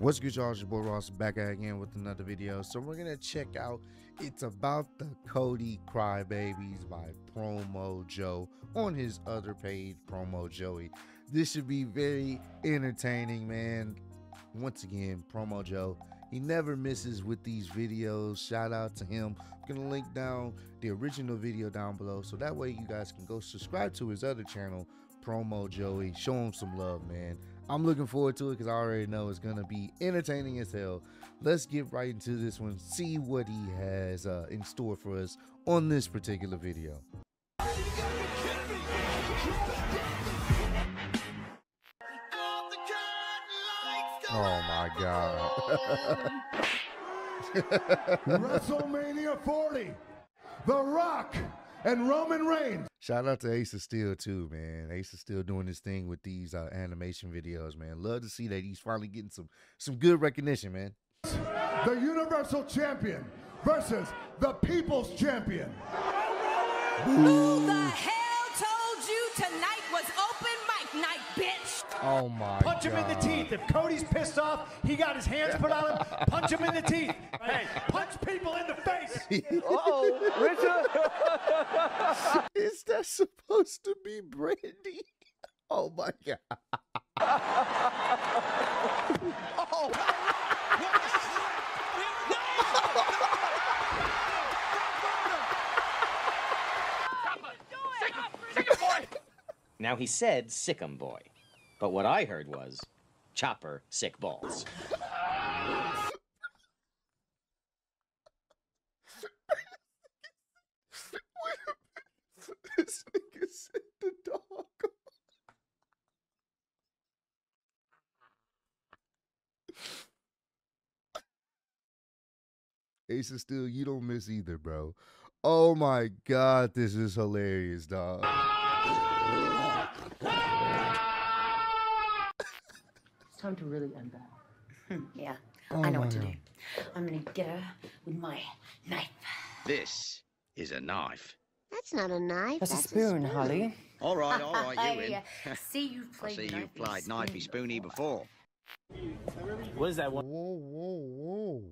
What's good, y'all? It's your boy Ross back again with another video. So we're gonna check out it's about the Cody Crybabies by Promo Joe on his other page, Promo Joey. This should be very entertaining, man. Once again, Promo Joe. He never misses with these videos. Shout out to him. I'm gonna link down the original video down below so that way you guys can go subscribe to his other channel, Promo Joey. Show him some love, man. I'm looking forward to it because I already know it's gonna be entertaining as hell. Let's get right into this one, see what he has uh, in store for us on this particular video. Oh my god. WrestleMania 40, The Rock and Roman Reigns. Shout out to Ace of Steel too, man. Ace is still doing his thing with these uh, animation videos, man. Love to see that he's finally getting some some good recognition, man. The Universal Champion versus the People's Champion. Who the hell Oh my Punch god. him in the teeth. If Cody's pissed off, he got his hands put on him. Punch him in the teeth. Hey, punch people in the face. oh, Richard. Is that supposed to be Brandy? Oh my god. Oh, now he said Sickum Boy, but what I heard was Chopper Sick Balls. this nigga said the dog. Ace of Steel, you don't miss either, bro. Oh my god, this is hilarious, dog. It's time to really end that. Hmm, Yeah, Oh I know what to do. I'm gonna get her with my knife. This is a knife. That's not a knife. That's, a spoon, Holly. All right, all right, you I, in. uh, see, you've I played see you've played knifey spoony before. What is that one? Whoa, whoa, whoa.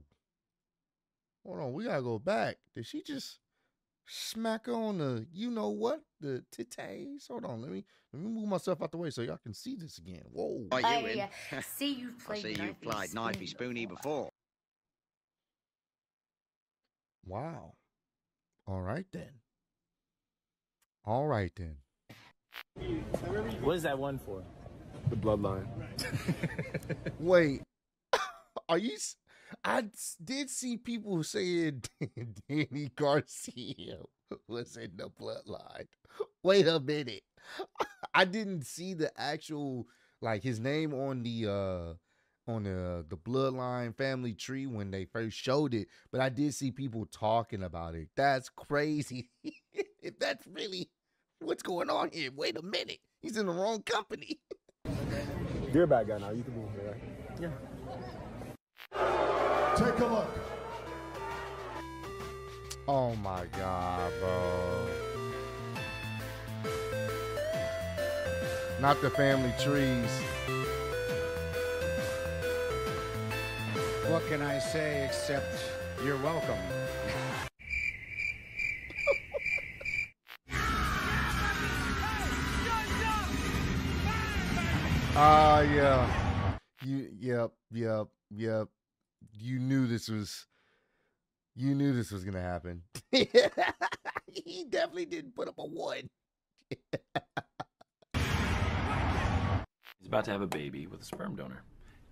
Hold on, we gotta go back. Did she just smack on the you know what? The titties? Hold on, let me let me move myself out the way so y'all can see this again. Whoa. Are you I, in? uh, see, you've I see you've played knifey spoon spoony before. Wow. All right then. All right then. What is that one for? The bloodline. Wait. Are you s- I s- did see people saying Danny Garcia was in the bloodline. Wait a minute. I didn't see the actual like his name on the uh on the the bloodline family tree when they first showed it, but I did see people talking about it. That's crazy. if that's really what's going on here, wait a minute. He's in the wrong company. You're a bad guy now. You can move here, right? Take a look. Oh my god, bro. Not the family trees. What can I say except you're welcome? Ah, yeah. You, yep, yep, yep. You knew this was. You knew this was gonna happen. he definitely didn't put up a one. He's about to have a baby with a sperm donor.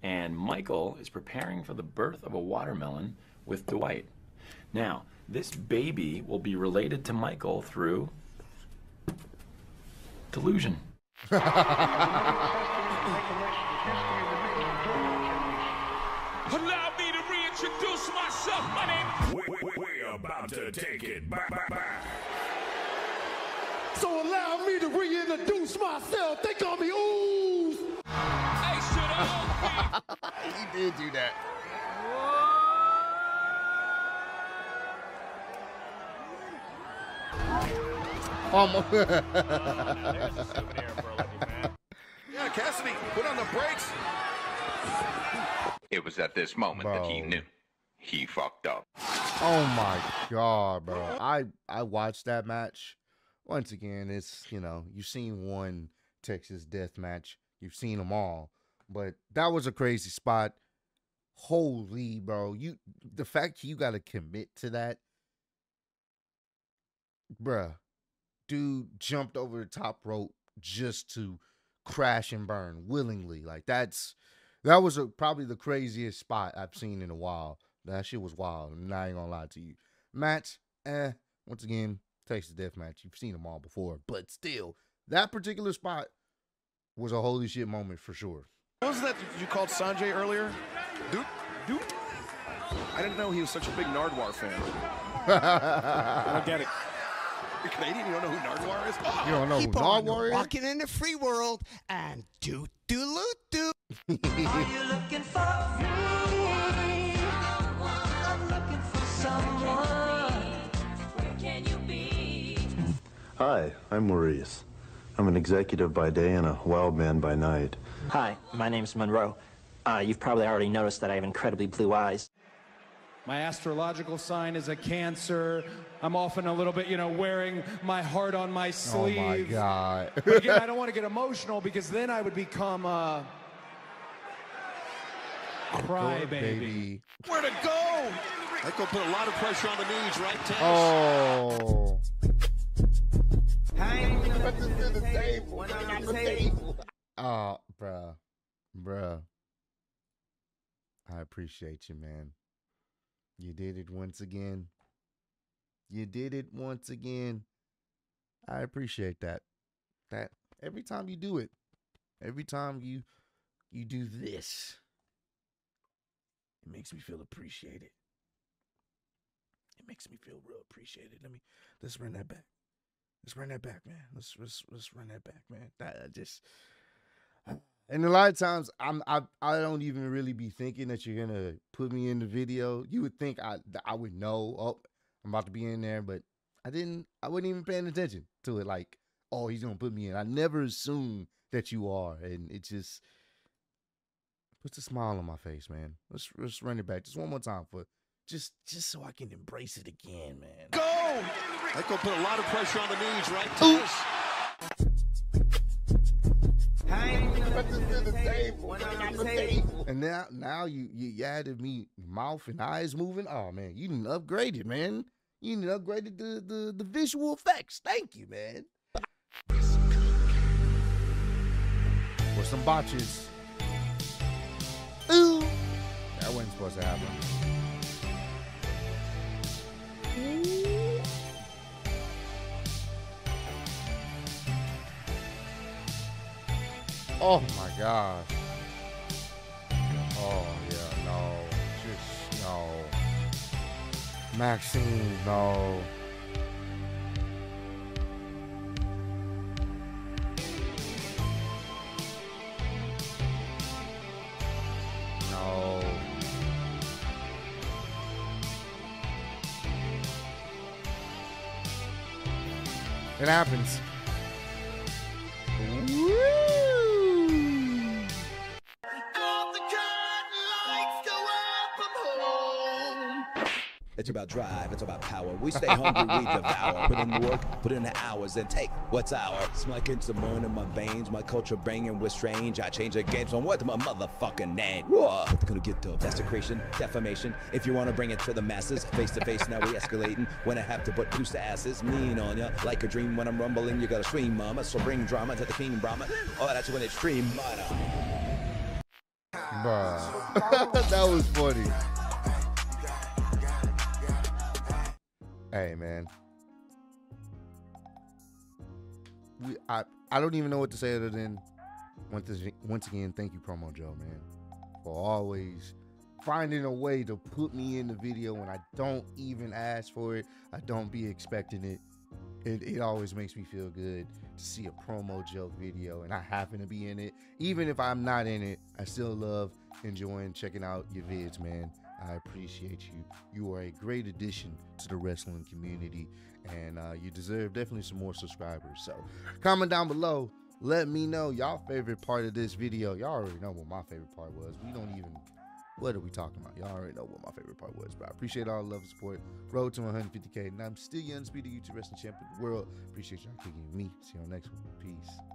And Michael is preparing for the birth of a watermelon with Dwight. Now, this baby will be related to Michael through delusion. Allow me to myself. My name We, we, we're about to take it back, back, back. So allow me to reintroduce myself. They call me Ooze. Hey, should he did do that. Almost. Yeah, Cassidy, put on the brakes. It was at this moment that he knew he fucked up. Oh my god, bro. I I watched that match. Once again, it's you know, you've seen one Texas death match. You've seen them all. But that was a crazy spot. Holy bro. You the fact you gotta commit to that. Bruh. Dude jumped over the top rope just to crash and burn willingly. Like that's that was a, probably the craziest spot I've seen in a while. That shit was wild. I'm not even gonna lie to you. Match, eh. Once again, Texas Death Match. You've seen them all before, but still, that particular spot was a holy shit moment for sure. What was that you called Sanjay earlier? Dude, dude. I didn't know he was such a big Nardwuar fan. I don't get it. You're Canadian, you don't know who Nardwuar is? You don't know who Nardwuar is? walking in the free world and do do loo do. Hi, I'm Maurice. I'm an executive by day and a wild man by night. Hi, my name's Monroe. Uh, you've probably already noticed that I have incredibly blue eyes. My astrological sign is a Cancer. I'm often a little bit, you know, wearing my heart on my sleeve. Oh sleeve. my god. but again, I don't want to get emotional because then I would become a crybaby. Where to go? That gonna put a lot of pressure on the knees, right, Taz? Oh. Oh, bruh. Bruh. I appreciate you, man. You did it once again. You did it once again. I appreciate that. That every time you do it, every time you you do this, it makes me feel appreciated. It makes me feel real appreciated. Let me let's run that back. Let's run that back, man. Let's let's let's run that back, man. That I just and a lot of times I'm I I don't even really be thinking that you're gonna put me in the video. You would think I I would know. Oh, I'm about to be in there, but I didn't. I wasn't even paying attention to it. Like, oh, he's gonna put me in. I never assume that you are, and it just puts a smile on my face, man. Let's let's run it back just one more time for just just so I can embrace it again, man. Go! That gonna put a lot of pressure on the knees, right, Taz? And now, now you you added me mouth and eyes moving. Oh man, you didn't upgraded, man. You didn't upgraded the, the the visual effects. Thank you, man. For some botches. Ooh, that wasn't supposed to happen. Mm. Oh my gosh. Oh yeah, no. Just no. Maxine. No. It happens. It's about drive, it's about power. We stay hungry, we devour. Put in the work, put in the hours, and take what's ours. Smoking some more in my veins, my culture banging with strange. I change the games on what's my motherfucking name. Whoa. Gonna get the desecration, defamation. If you wanna bring it to the masses, face to face, now we escalating. When I have to put two asses, mean on ya. Like a dream when I'm rumbling, you gotta scream, mama. So bring drama to the king, Brahma. Oh, that's when it's stream, mama. Bruh. that was funny. Hey man. We I I don't even know what to say other than once once again, thank you, Promo Joe, man, for always finding a way to put me in the video when I don't even ask for it. I don't be expecting it. It, it always makes me feel good to see a promo joke video and I happen to be in it. Even if I'm not in it, I still love enjoying checking out your vids, man. I appreciate you. You are a great addition to the wrestling community, and uh, you deserve definitely some more subscribers. So, comment down below. Let me know y'all favorite part of this video. Y'all already know what my favorite part was. We don't even what are we talking about? Y'all already know what my favorite part was, but I appreciate all the love and support. Road to 150k, and I'm still your undisputed YouTube wrestling champion of the world. Appreciate y'all kicking me. See on next one. Peace.